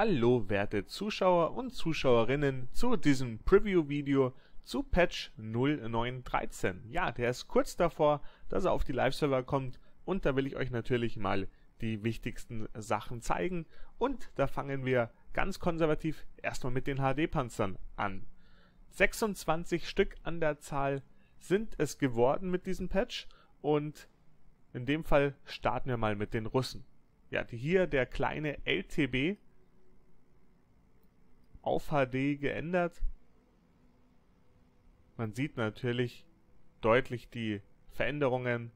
Hallo werte Zuschauer und Zuschauerinnen zu diesem Preview-Video zu Patch 0913. Ja, der ist kurz davor, dass er auf die Live-Server kommt und da will ich euch natürlich mal die wichtigsten Sachen zeigen und da fangen wir ganz konservativ erstmal mit den HD-Panzern an. 26 Stück an der Zahl sind es geworden mit diesem Patch und in dem Fall starten wir mal mit den Russen. Ja, hier der kleine LTB auf HD geändert. Man sieht natürlich deutlich die Veränderungen.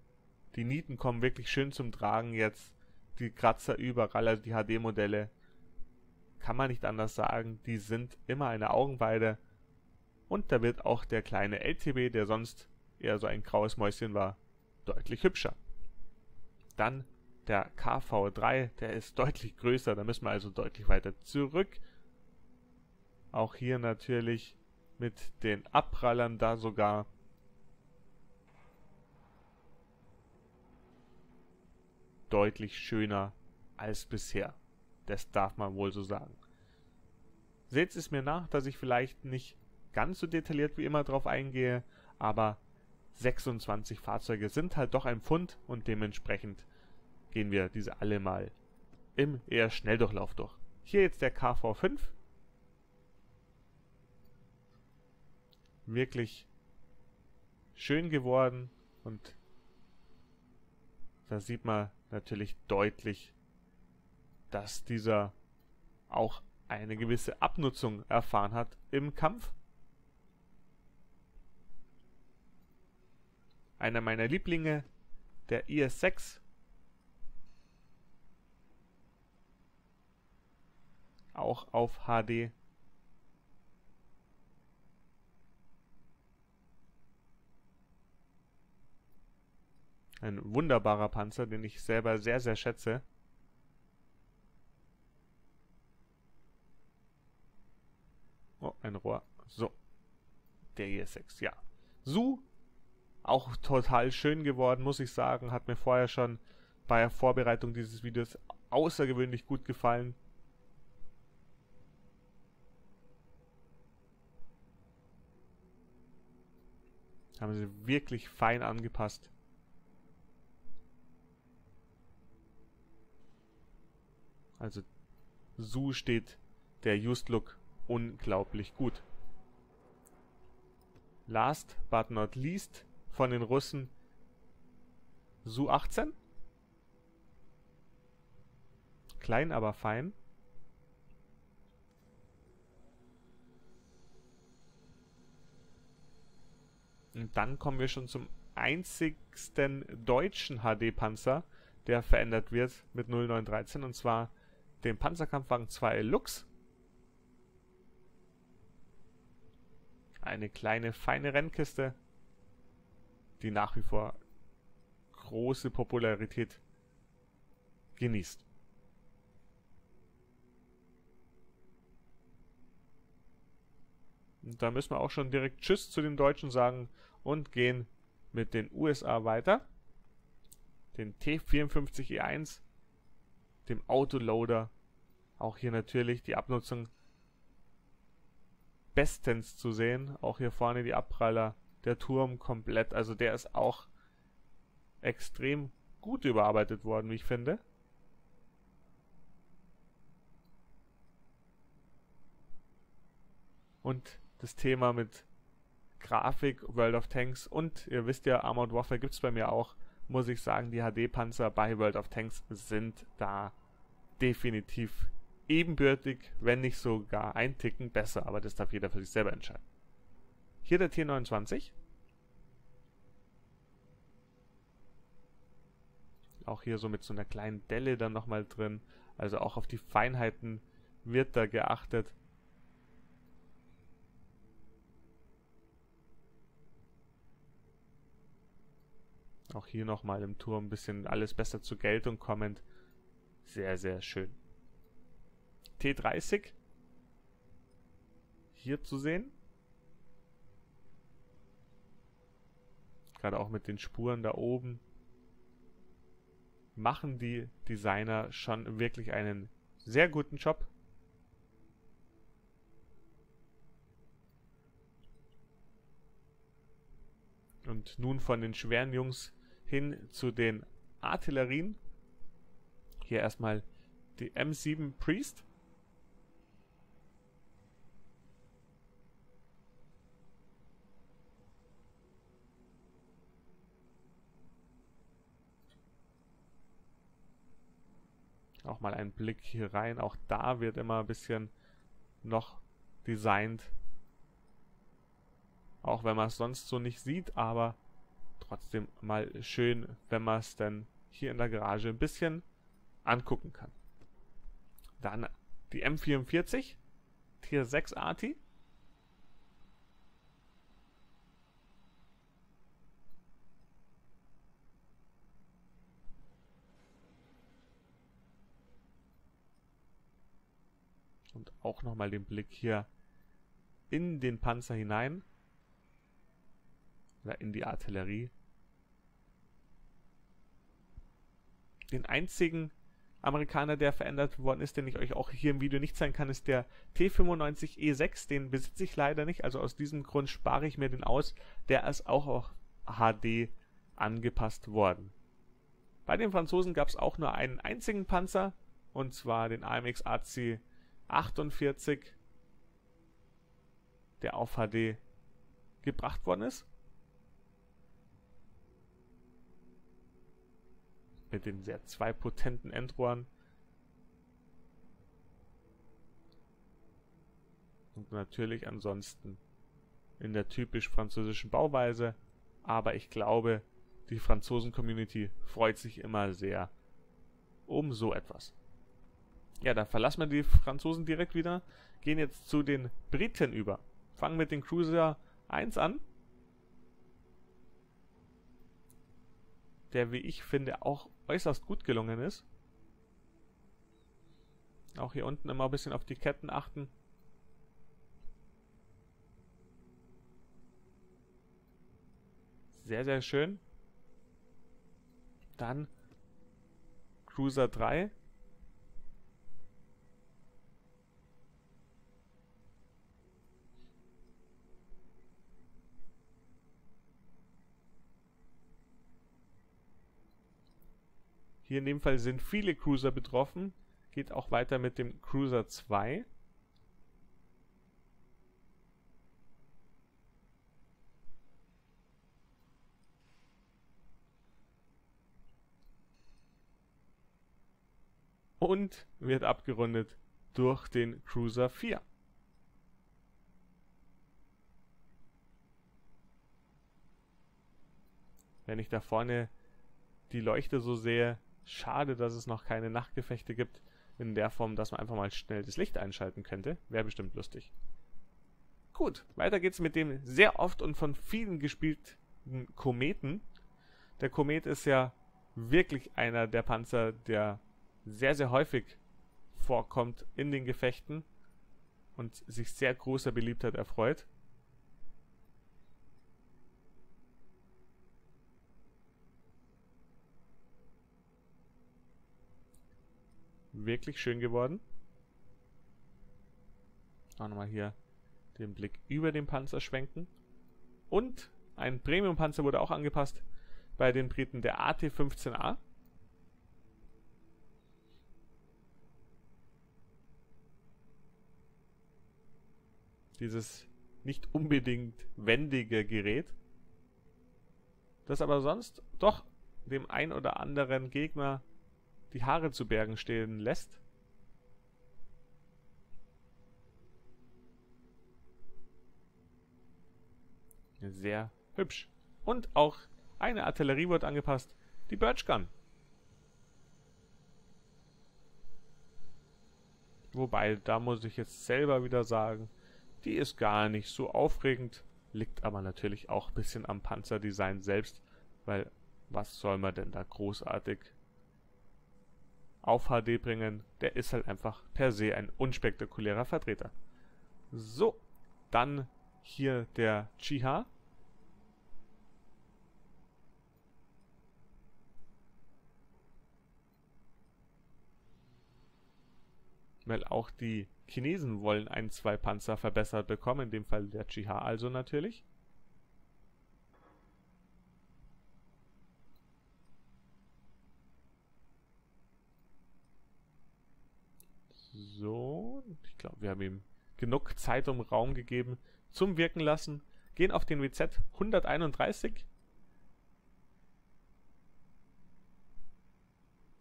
Die Nieten kommen wirklich schön zum Tragen jetzt. Die Kratzer überall, also die HD-Modelle. Kann man nicht anders sagen. Die sind immer eine Augenweide. Und da wird auch der kleine LTB, der sonst eher so ein graues Mäuschen war, deutlich hübscher. Dann der KV3, der ist deutlich größer, da müssen wir also deutlich weiter zurück. Auch hier natürlich mit den Abprallern da sogar. Deutlich schöner als bisher. Das darf man wohl so sagen. Seht es mir nach, dass ich vielleicht nicht ganz so detailliert wie immer drauf eingehe, aber 26 Fahrzeuge sind halt doch ein Pfund und dementsprechend gehen wir diese alle mal im eher Schnelldurchlauf durch. Hier jetzt der KV5 wirklich schön geworden und da sieht man natürlich deutlich, dass dieser auch eine gewisse Abnutzung erfahren hat im Kampf. Einer meiner Lieblinge, der IS-6. Auch auf HD Ein wunderbarer Panzer, den ich selber sehr, sehr schätze. Oh, ein Rohr. So. Der IS-6, ja. Su, auch total schön geworden, muss ich sagen. Hat mir vorher schon bei der Vorbereitung dieses Videos außergewöhnlich gut gefallen. Haben sie wirklich fein angepasst. Also Su steht der Used Look unglaublich gut. Last but not least von den Russen Su 18. Klein, aber fein. Und dann kommen wir schon zum einzigsten deutschen HD-Panzer, der verändert wird mit 0913 und zwar den Panzerkampfwagen 2 Lux. Eine kleine, feine Rennkiste, die nach wie vor große Popularität genießt. Und da müssen wir auch schon direkt Tschüss zu den Deutschen sagen und gehen mit den USA weiter. Den T54E1 dem Autoloader. Auch hier natürlich die Abnutzung bestens zu sehen. Auch hier vorne die Abpraller, der Turm komplett. Also der ist auch extrem gut überarbeitet worden, wie ich finde. Und das Thema mit Grafik, World of Tanks und ihr wisst ja, Armored Warfare gibt es bei mir auch muss ich sagen, die HD-Panzer bei World of Tanks sind da definitiv ebenbürtig, wenn nicht sogar ein Ticken besser, aber das darf jeder für sich selber entscheiden. Hier der T29. Auch hier so mit so einer kleinen Delle dann nochmal drin. Also auch auf die Feinheiten wird da geachtet. Auch hier nochmal im Turm ein bisschen alles besser zur Geltung kommend. Sehr, sehr schön. T30 hier zu sehen. Gerade auch mit den Spuren da oben machen die Designer schon wirklich einen sehr guten Job. Und nun von den schweren Jungs hin zu den Artillerien. Hier erstmal die M7 Priest. Auch mal ein Blick hier rein. Auch da wird immer ein bisschen noch designt. Auch wenn man es sonst so nicht sieht, aber trotzdem mal schön, wenn man es dann hier in der Garage ein bisschen angucken kann. Dann die M44, Tier 6 Arti. Und auch nochmal den Blick hier in den Panzer hinein. Oder in die Artillerie. Den einzigen Amerikaner, der verändert worden ist, den ich euch auch hier im Video nicht zeigen kann, ist der T95E6. Den besitze ich leider nicht, also aus diesem Grund spare ich mir den aus. Der ist auch auf HD angepasst worden. Bei den Franzosen gab es auch nur einen einzigen Panzer, und zwar den AMX AC 48, der auf HD gebracht worden ist. Mit den sehr zwei potenten Endrohren. Und natürlich ansonsten in der typisch französischen Bauweise. Aber ich glaube, die Franzosen-Community freut sich immer sehr um so etwas. Ja, dann verlassen wir die Franzosen direkt wieder, gehen jetzt zu den Briten über. Fangen mit den Cruiser 1 an. Der, wie ich finde, auch äußerst gut gelungen ist. Auch hier unten immer ein bisschen auf die Ketten achten. Sehr, sehr schön. Dann Cruiser 3. Hier in dem Fall sind viele Cruiser betroffen. Geht auch weiter mit dem Cruiser 2. Und wird abgerundet durch den Cruiser 4. Wenn ich da vorne die Leuchte so sehe, Schade, dass es noch keine Nachtgefechte gibt in der Form, dass man einfach mal schnell das Licht einschalten könnte. Wäre bestimmt lustig. Gut, weiter geht's mit dem sehr oft und von vielen gespielten Kometen. Der Komet ist ja wirklich einer der Panzer, der sehr, sehr häufig vorkommt in den Gefechten und sich sehr großer Beliebtheit erfreut. Wirklich schön geworden. Auch nochmal hier den Blick über den Panzer schwenken. Und ein Premium-Panzer wurde auch angepasst bei den Briten, der AT-15A. Dieses nicht unbedingt wendige Gerät, das aber sonst doch dem ein oder anderen Gegner die Haare zu Bergen stehen lässt. Sehr hübsch. Und auch eine Artillerie wird angepasst, die Birch Gun. Wobei, da muss ich jetzt selber wieder sagen, die ist gar nicht so aufregend, liegt aber natürlich auch ein bisschen am Panzerdesign selbst, weil was soll man denn da großartig auf HD bringen, der ist halt einfach per se ein unspektakulärer Vertreter. So, dann hier der Chiha. Weil auch die Chinesen wollen ein, zwei Panzer verbessert bekommen, in dem Fall der Chiha also natürlich. So, ich glaube, wir haben ihm genug Zeit und Raum gegeben zum Wirken lassen. Gehen auf den WZ 131.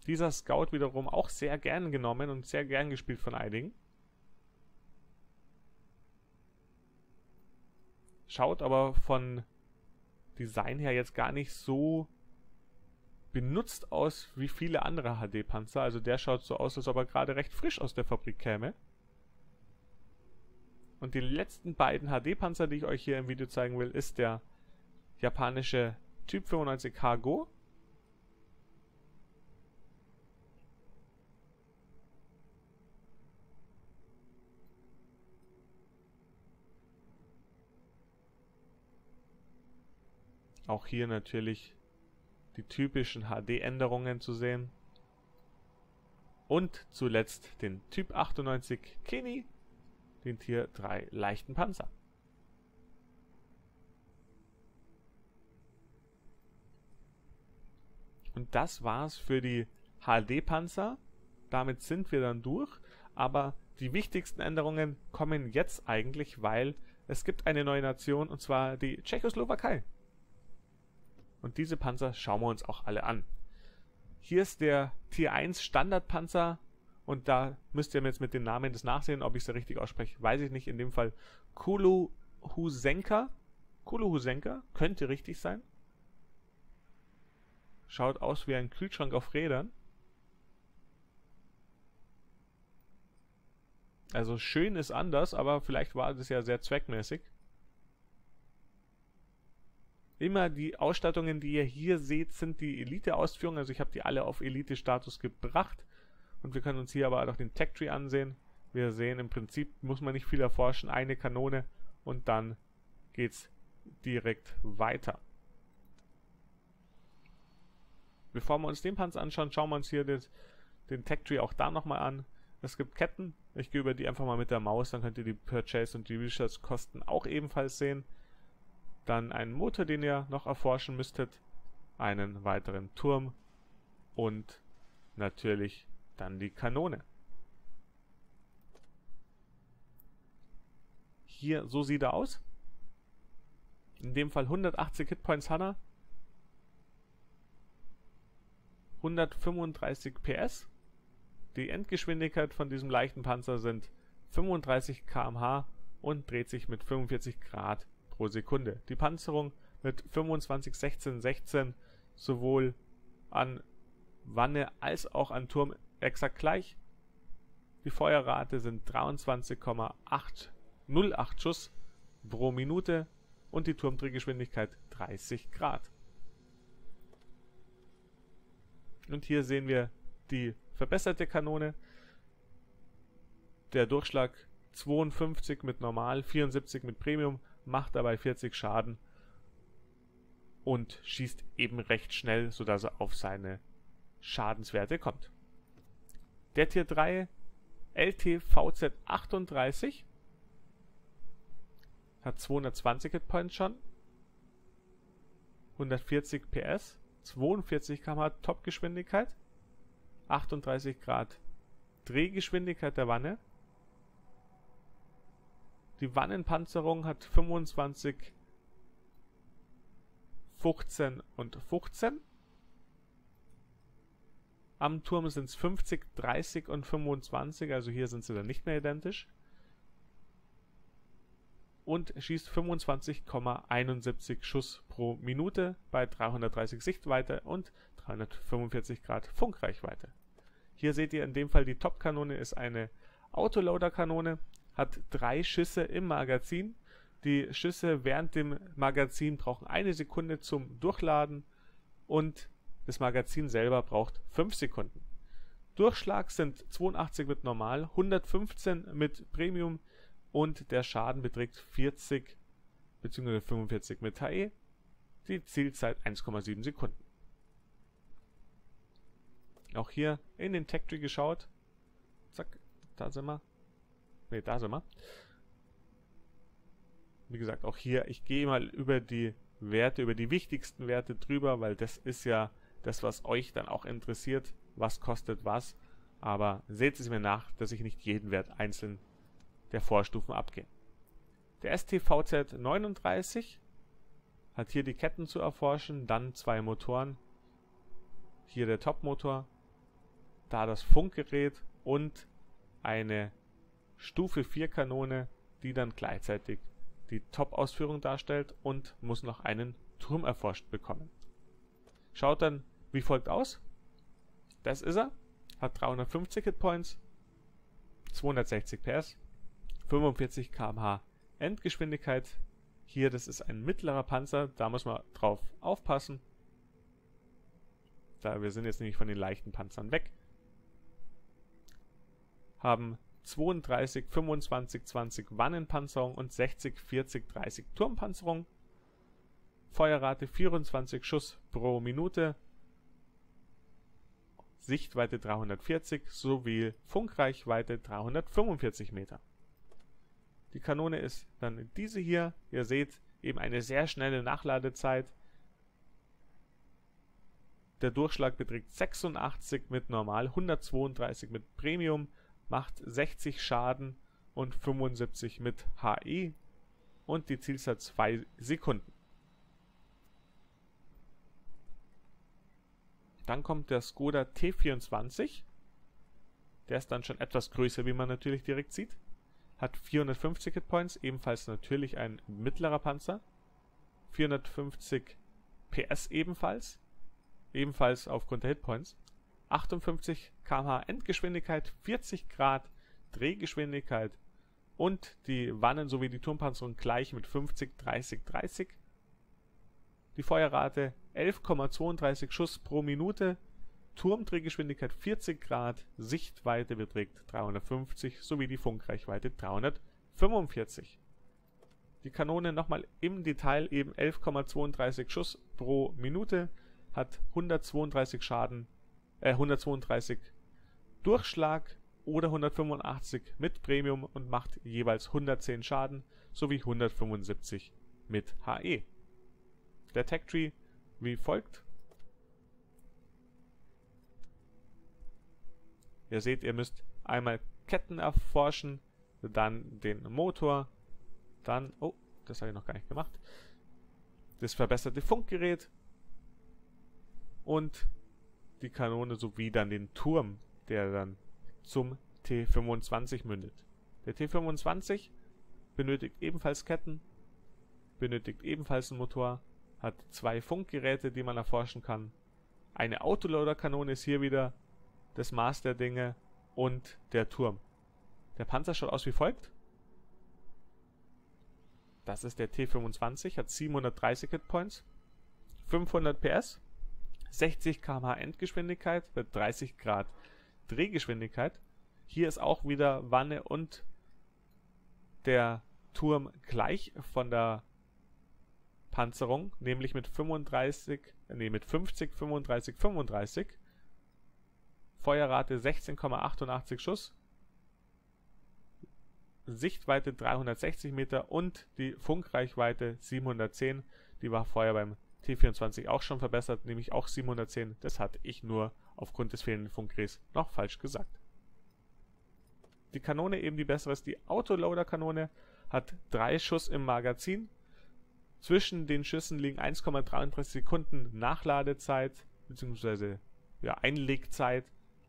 Dieser Scout wiederum auch sehr gern genommen und sehr gern gespielt von einigen. Schaut aber von Design her jetzt gar nicht so benutzt aus wie viele andere HD-Panzer. Also der schaut so aus, als ob er gerade recht frisch aus der Fabrik käme. Und die letzten beiden HD-Panzer, die ich euch hier im Video zeigen will, ist der japanische Typ 95 Cargo. Auch hier natürlich die typischen HD-Änderungen zu sehen. Und zuletzt den Typ 98 Kenny, den Tier 3 leichten Panzer. Und das war's für die HD-Panzer. Damit sind wir dann durch. Aber die wichtigsten Änderungen kommen jetzt eigentlich, weil es gibt eine neue Nation und zwar die Tschechoslowakei. Und diese Panzer schauen wir uns auch alle an. Hier ist der Tier 1 Standardpanzer und da müsst ihr mir jetzt mit den Namen des nachsehen, ob ich sie richtig ausspreche, weiß ich nicht. In dem Fall Kulu Husenka. Kulu Husenka könnte richtig sein. Schaut aus wie ein Kühlschrank auf Rädern. Also schön ist anders, aber vielleicht war das ja sehr zweckmäßig. Immer die Ausstattungen, die ihr hier seht, sind die Elite-Ausführungen. Also ich habe die alle auf Elite-Status gebracht. Und wir können uns hier aber auch den Tech Tree ansehen. Wir sehen, im Prinzip muss man nicht viel erforschen. Eine Kanone und dann geht's direkt weiter. Bevor wir uns den Panzer anschauen, schauen wir uns hier den, den Tech Tree auch da nochmal an. Es gibt Ketten. Ich gehe über die einfach mal mit der Maus, dann könnt ihr die Purchase und die Research Kosten auch ebenfalls sehen. Dann einen Motor, den ihr noch erforschen müsstet. Einen weiteren Turm. Und natürlich dann die Kanone. Hier, so sieht er aus. In dem Fall 180 Hitpoints hat er. 135 PS. Die Endgeschwindigkeit von diesem leichten Panzer sind 35 km/h und dreht sich mit 45 Grad pro Sekunde. Die Panzerung mit 25, 16, 16 sowohl an Wanne als auch an Turm exakt gleich. Die Feuerrate sind 23,808 Schuss pro Minute und die Turmdrehgeschwindigkeit 30 Grad. Und hier sehen wir die verbesserte Kanone. Der Durchschlag 52 mit Normal, 74 mit Premium macht dabei 40 Schaden und schießt eben recht schnell, sodass er auf seine Schadenswerte kommt. Der Tier 3 LTVZ 38 hat 220 Hitpoints schon, 140 PS, 42 km Topgeschwindigkeit, 38 Grad Drehgeschwindigkeit der Wanne die Wannenpanzerung hat 25, 15 und 15. Am Turm sind es 50, 30 und 25, also hier sind sie dann nicht mehr identisch. Und schießt 25,71 Schuss pro Minute bei 330 Sichtweite und 345 Grad Funkreichweite. Hier seht ihr in dem Fall die Top-Kanone ist eine Autoloader-Kanone hat drei Schüsse im Magazin. Die Schüsse während dem Magazin brauchen eine Sekunde zum Durchladen und das Magazin selber braucht 5 Sekunden. Durchschlag sind 82 mit Normal, 115 mit Premium und der Schaden beträgt 40 bzw. 45 mit HE. Die Zielzeit 1,7 Sekunden. Auch hier in den Tech Tree geschaut. Zack, da sind wir. Ne, da sind wir. Wie gesagt, auch hier, ich gehe mal über die Werte, über die wichtigsten Werte drüber, weil das ist ja das, was euch dann auch interessiert. Was kostet was? aber seht es mir nach, dass ich nicht jeden Wert einzeln der Vorstufen abgehe. Der STVZ 39 hat hier die Ketten zu erforschen, dann zwei Motoren, hier der Topmotor, da das Funkgerät und eine Stufe 4 Kanone, die dann gleichzeitig die Top-Ausführung darstellt und muss noch einen Turm erforscht bekommen. Schaut dann wie folgt aus. Das ist er, hat 350 Hitpoints, 260 PS, 45 km/h Endgeschwindigkeit. Hier, das ist ein mittlerer Panzer, da muss man drauf aufpassen. Da wir sind jetzt nämlich von den leichten Panzern weg. Haben 32, 25, 20 Wannenpanzerung und 60, 40, 30 Turmpanzerung. Feuerrate 24 Schuss pro Minute. Sichtweite 340 sowie Funkreichweite 345 Meter. Die Kanone ist dann diese hier. Ihr seht eben eine sehr schnelle Nachladezeit. Der Durchschlag beträgt 86 mit Normal, 132 mit Premium, macht 60 Schaden und 75 mit HE und die Zielzeit 2 Sekunden. Dann kommt der Skoda T24. Der ist dann schon etwas größer, wie man natürlich direkt sieht hat 450 Hitpoints, ebenfalls natürlich ein mittlerer Panzer. 450 PS ebenfalls, ebenfalls aufgrund der Hitpoints. 58 km/h Endgeschwindigkeit, 40 Grad Drehgeschwindigkeit und die Wannen sowie die Turmpanzerung gleich mit 50, 30, 30. Die Feuerrate 11,32 Schuss pro Minute, Turmdrehgeschwindigkeit 40 Grad, Sichtweite beträgt 350 sowie die Funkreichweite 345. Die Kanone nochmal im Detail eben 11,32 Schuss pro Minute, hat 132 Schaden, äh 132 Durchschlag oder 185 mit Premium und macht jeweils 110 Schaden sowie 175 mit HE. Der Tech Tree wie folgt Ihr seht, ihr müsst einmal Ketten erforschen, dann den Motor, dann, oh, das habe ich noch gar nicht gemacht, das verbesserte Funkgerät und die Kanone sowie dann den Turm, der dann zum T25 mündet. Der T25 benötigt ebenfalls Ketten, benötigt ebenfalls einen Motor, hat zwei Funkgeräte, die man erforschen kann. Eine Autoloader-Kanone ist hier wieder das Maß der Dinge und der Turm. Der Panzer schaut aus wie folgt. Das ist der T25, hat 730 Hitpoints, 500 PS, 60 km/h Endgeschwindigkeit mit 30 Grad Drehgeschwindigkeit. Hier ist auch wieder Wanne und der Turm gleich von der Panzerung, nämlich mit 35, nee, mit 50, 35, 35. Feuerrate 16,88 Schuss. Sichtweite 360 Meter und die Funkreichweite 710. Die war vorher beim T24 auch schon verbessert, nämlich auch 710. Das hatte ich nur aufgrund des fehlenden Funkgeräts noch falsch gesagt. Die Kanone eben die bessere ist die Autoloader-Kanone, hat drei Schuss im Magazin. Zwischen den Schüssen liegen 1,33 Sekunden Nachladezeit bzw. Ja, Einlegzeit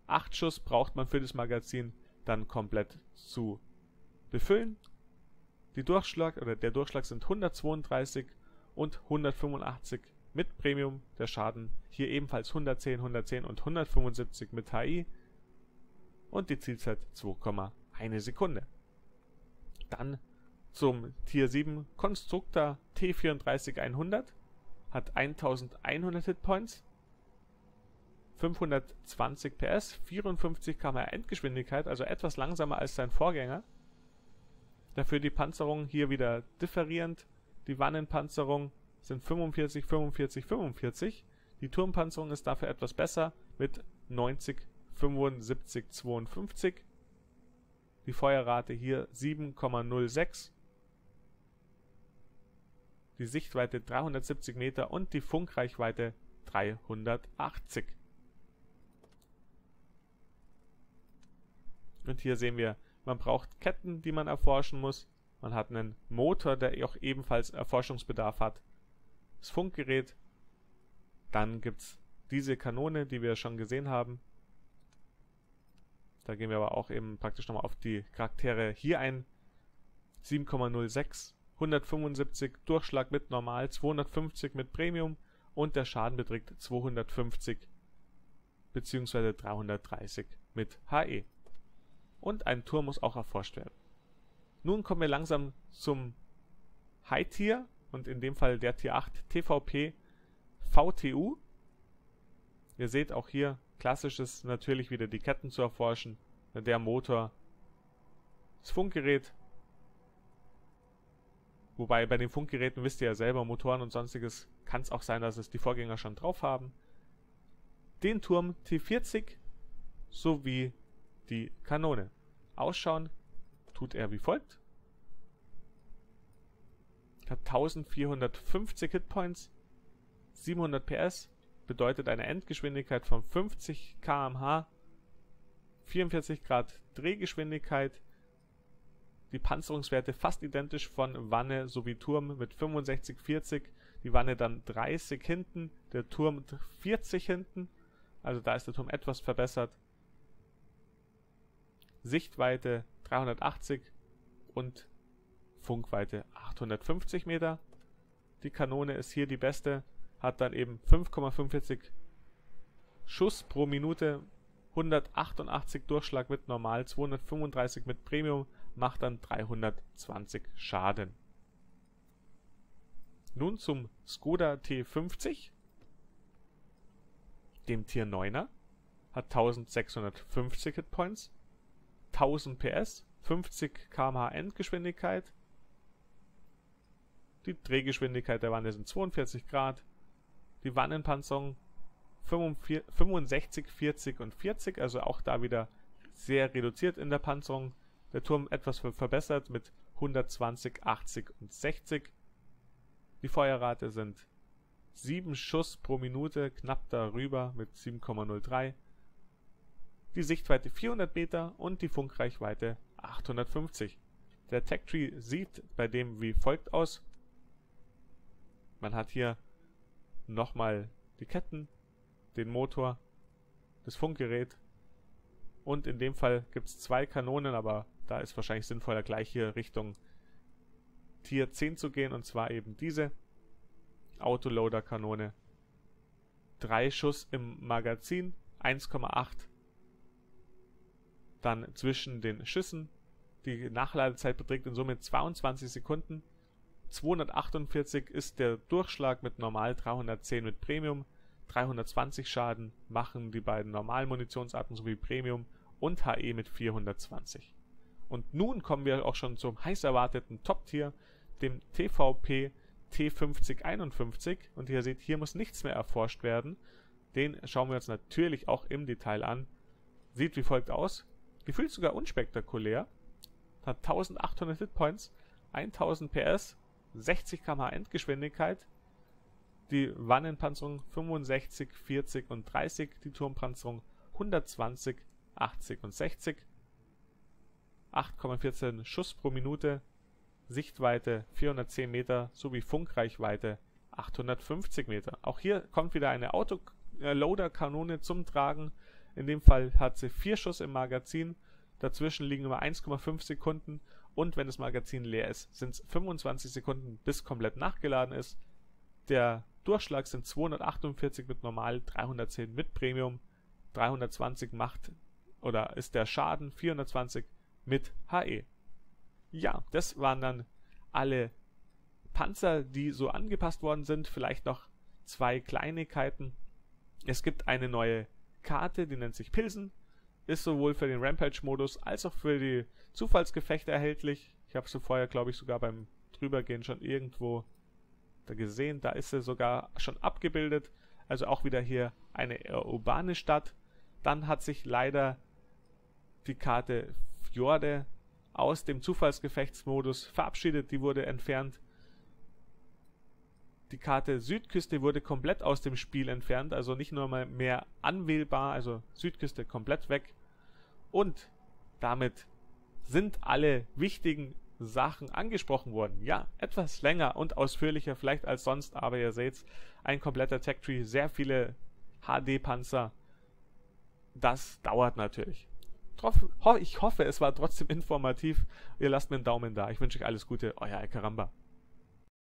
8 Schuss braucht man für das Magazin dann komplett zu befüllen. Die Durchschlag oder der Durchschlag sind 132 und 185 mit Premium. Der Schaden hier ebenfalls 110, 110 und 175 mit HI. Und die Zielzeit 2,1 Sekunde. Dann zum Tier 7 Konstruktor T34100 hat 1100 Hitpoints 520 PS, 54 km Endgeschwindigkeit, also etwas langsamer als sein Vorgänger. Dafür die Panzerung hier wieder differierend. Die Wannenpanzerung sind 45, 45, 45. Die Turmpanzerung ist dafür etwas besser mit 90, 75, 52. Die Feuerrate hier 7,06. Die Sichtweite 370 Meter und die Funkreichweite 380. Und hier sehen wir, man braucht Ketten, die man erforschen muss. Man hat einen Motor, der auch ebenfalls Erforschungsbedarf hat. Das Funkgerät. Dann gibt es diese Kanone, die wir schon gesehen haben. Da gehen wir aber auch eben praktisch nochmal auf die Charaktere hier ein. 7,06, 175 Durchschlag mit Normal, 250 mit Premium und der Schaden beträgt 250 bzw. 330 mit HE. Und ein Turm muss auch erforscht werden. Nun kommen wir langsam zum High-Tier und in dem Fall der Tier 8 TVP VTU. Ihr seht auch hier klassisches natürlich wieder die Ketten zu erforschen, der Motor, das Funkgerät. Wobei bei den Funkgeräten wisst ihr ja selber, Motoren und sonstiges kann es auch sein, dass es die Vorgänger schon drauf haben. Den Turm T40 sowie die Kanone. Ausschauen tut er wie folgt. Hat 1450 Hitpoints, 700 PS, bedeutet eine Endgeschwindigkeit von 50 km/h, 44 Grad Drehgeschwindigkeit, die Panzerungswerte fast identisch von Wanne sowie Turm mit 65, 40, die Wanne dann 30 hinten, der Turm 40 hinten, also da ist der Turm etwas verbessert. Sichtweite 380 und Funkweite 850 Meter. Die Kanone ist hier die beste, hat dann eben 5,45 Schuss pro Minute, 188 Durchschlag mit Normal, 235 mit Premium, macht dann 320 Schaden. Nun zum Skoda T50, dem Tier 9er, hat 1650 Hitpoints, 1000 PS, 50 km/h Endgeschwindigkeit. Die Drehgeschwindigkeit der Wanne sind 42 Grad. Die Wannenpanzerung 65, 40 und 40, also auch da wieder sehr reduziert in der Panzerung. Der Turm etwas verbessert mit 120, 80 und 60. Die Feuerrate sind 7 Schuss pro Minute, knapp darüber mit 7,03 die Sichtweite 400 Meter und die Funkreichweite 850. Der Tech Tree sieht bei dem wie folgt aus. Man hat hier nochmal die Ketten, den Motor, das Funkgerät und in dem Fall gibt es zwei Kanonen, aber da ist wahrscheinlich sinnvoller gleich hier Richtung Tier 10 zu gehen und zwar eben diese Autoloader-Kanone. Drei Schuss im Magazin, 1,8 dann zwischen den Schüssen. Die Nachladezeit beträgt in Summe 22 Sekunden. 248 ist der Durchschlag mit normal, 310 mit Premium. 320 Schaden machen die beiden normalen Munitionsarten sowie Premium und HE mit 420. Und nun kommen wir auch schon zum heiß erwarteten Top-Tier, dem TVP T5051. Und ihr seht, hier muss nichts mehr erforscht werden. Den schauen wir uns natürlich auch im Detail an. Sieht wie folgt aus gefühlt sogar unspektakulär. Hat 1800 Hitpoints, 1000 PS, 60 km/h Endgeschwindigkeit. Die Wannenpanzerung 65, 40 und 30. Die Turmpanzerung 120, 80 und 60. 8,14 Schuss pro Minute. Sichtweite 410 Meter sowie Funkreichweite 850 Meter. Auch hier kommt wieder eine Autoloader-Kanone zum Tragen in dem Fall hat sie vier Schuss im Magazin. Dazwischen liegen nur 1,5 Sekunden. Und wenn das Magazin leer ist, sind es 25 Sekunden, bis komplett nachgeladen ist. Der Durchschlag sind 248 mit Normal, 310 mit Premium, 320 macht oder ist der Schaden, 420 mit HE. Ja, das waren dann alle Panzer, die so angepasst worden sind. Vielleicht noch zwei Kleinigkeiten. Es gibt eine neue Karte, die nennt sich Pilsen. Ist sowohl für den Rampage-Modus als auch für die Zufallsgefechte erhältlich. Ich habe sie vorher, glaube ich, sogar beim Drübergehen schon irgendwo da gesehen. Da ist sie sogar schon abgebildet. Also auch wieder hier eine urbane Stadt. Dann hat sich leider die Karte Fjorde aus dem Zufallsgefechtsmodus verabschiedet. Die wurde entfernt. Die Karte Südküste wurde komplett aus dem Spiel entfernt, also nicht nur mal mehr anwählbar, also Südküste komplett weg. Und damit sind alle wichtigen Sachen angesprochen worden. Ja, etwas länger und ausführlicher vielleicht als sonst, aber ihr seht, ein kompletter Tech Tree, sehr viele HD-Panzer. Das dauert natürlich. Ich hoffe, es war trotzdem informativ. Ihr lasst mir einen Daumen da. Ich wünsche euch alles Gute. Euer Alcaramba.